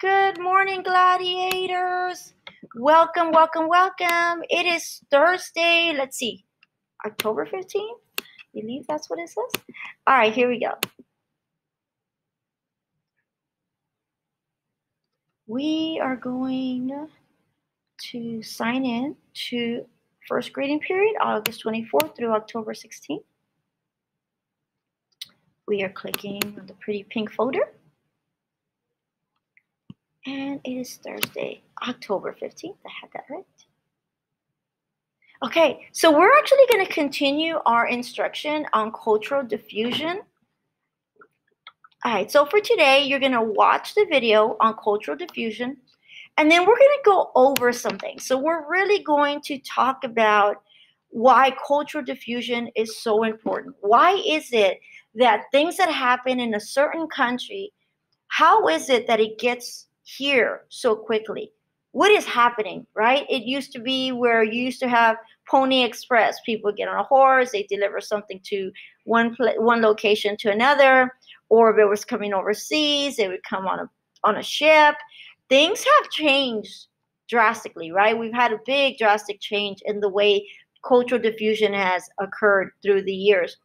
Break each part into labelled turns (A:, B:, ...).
A: Good morning, gladiators. Welcome, welcome, welcome. It is Thursday. Let's see, October 15th. Believe that's what it says. All right, here we go. We are going to sign in to first grading period, August 24th through October 16th. We are clicking on the pretty pink folder and it is Thursday, October 15th. I had that right. Okay, so we're actually going to continue our instruction on cultural diffusion. All right, so for today, you're going to watch the video on cultural diffusion, and then we're going to go over something. So we're really going to talk about why cultural diffusion is so important. Why is it that things that happen in a certain country, how is it that it gets here so quickly? What is happening, right? It used to be where you used to have Pony Express. People get on a horse, they deliver something to one pl- one location to another, or if it was coming overseas, they would come on a on a ship. Things have changed drastically, right? We've had a big drastic change in the way cultural diffusion has occurred through the years,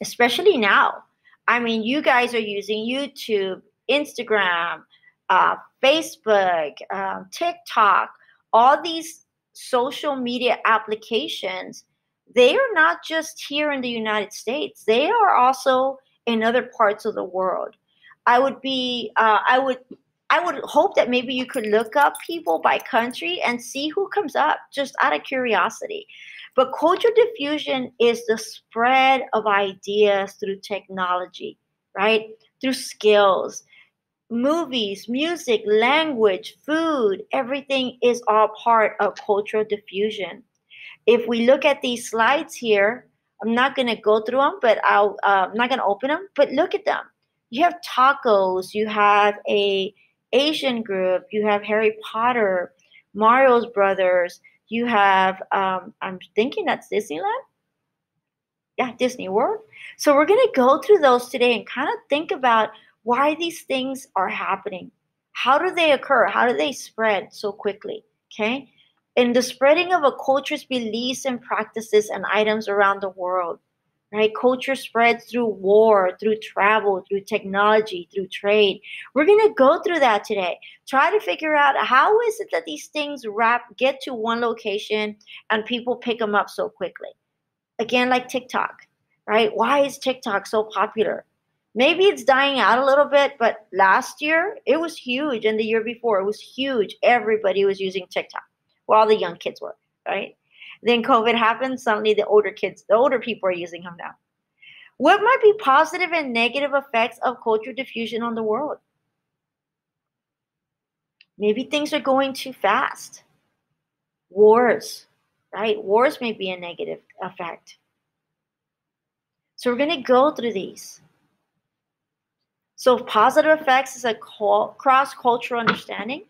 A: especially now. I mean, you guys are using YouTube, Instagram, uh, Facebook, um, TikTok, all these social media applications, they are not just here in the United States, they are also in other parts of the world. I would be, uh, I would. I would hope that maybe you could look up people by country and see who comes up just out of curiosity. But cultural diffusion is the spread of ideas through technology, right? Through skills, movies, music, language, food, everything is all part of cultural diffusion. If we look at these slides here, I'm not going to go through them, but I'll, uh, I'm not going to open them, but look at them. You have tacos, you have a Asian group, you have Harry Potter, Mario's Brothers, you have, um, I'm thinking that's Disneyland. Yeah, Disney World. So we're going to go through those today and kind of think about why these things are happening. How do they occur? How do they spread so quickly? Okay. In the spreading of a culture's beliefs and practices and items around the world, right? Culture spreads through war, through travel, through technology, through trade. We're going to go through that today. Try to figure out how is it that these things wrap get to one location and people pick them up so quickly. Again, like TikTok, right? Why is TikTok so popular? Maybe it's dying out a little bit, but last year it was huge, and the year before it was huge. Everybody was using TikTok. Well, all the young kids were, right? Then COVID happened. Suddenly, the older kids, the older people are using them now. What might be positive and negative effects of cultural diffusion on the world? Maybe things are going too fast. Wars, right? Wars may be a negative effect. So we're going to go through these. So positive effects is a cross-cultural understanding.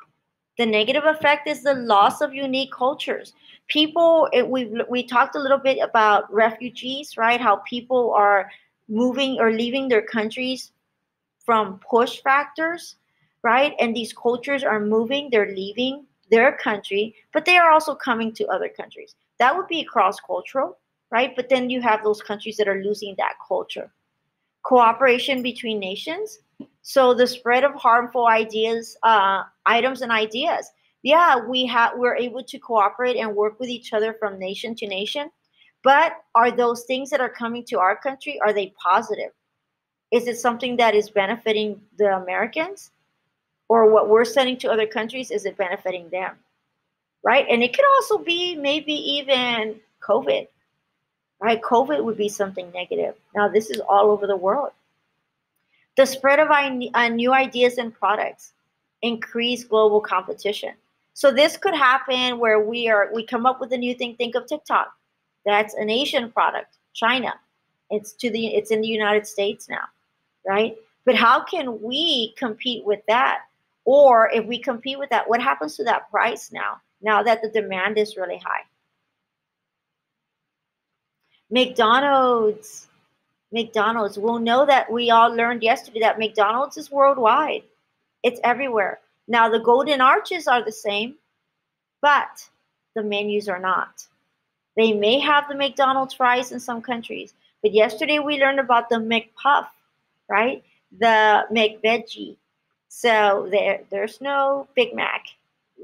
A: The negative effect is the loss of unique cultures. People, we we talked a little bit about refugees, right? How people are moving or leaving their countries from push factors, right? And these cultures are moving, they're leaving their country, but they are also coming to other countries. That would be cross-cultural, right? But then you have those countries that are losing that culture cooperation between nations. So the spread of harmful ideas, uh, items, and ideas. Yeah, we have we're able to cooperate and work with each other from nation to nation. But are those things that are coming to our country are they positive? Is it something that is benefiting the Americans? Or what we're sending to other countries, is it benefiting them? Right? And it could also be maybe even COVID right? COVID would be something negative. Now, this is all over the world. The spread of uh, new ideas and products increase global competition. So this could happen where we are we come up with a new thing. Think of TikTok. That's an Asian product, China. It's to the it's in the United States now, right? But how can we compete with that? Or if we compete with that, what happens to that price now? Now that the demand is really high. McDonald's. McDonald's. We'll know that we all learned yesterday that McDonald's is worldwide. It's everywhere. Now, the golden arches are the same, but the menus are not. They may have the McDonald's fries in some countries, but yesterday we learned about the McPuff, right? The McVeggie. So there, there's no Big Mac.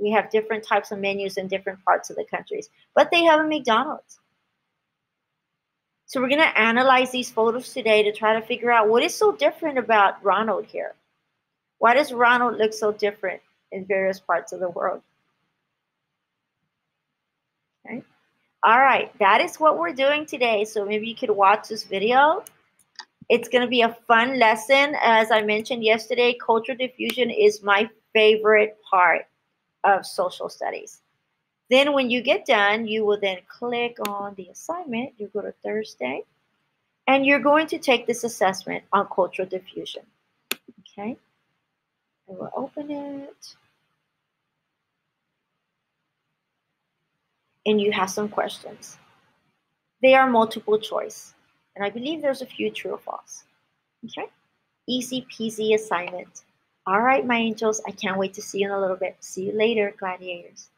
A: We have different types of menus in different parts of the countries, but they have a McDonald's. So we're going to analyze these photos today to try to figure out what is so different about Ronald here. Why does Ronald look so different in various parts of the world? Okay. All right, that is what we're doing today. So maybe you could watch this video. It's going to be a fun lesson. As I mentioned yesterday, cultural diffusion is my favorite part of social studies. Then when you get done, you will then click on the assignment. You go to Thursday, and you're going to take this assessment on cultural diffusion. Okay, I will open it. and you have some questions. They are multiple choice, and I believe there's a few true or false. Okay, easy peasy assignment. All right, my angels, I can't wait to see you in a little bit. See you later, gladiators.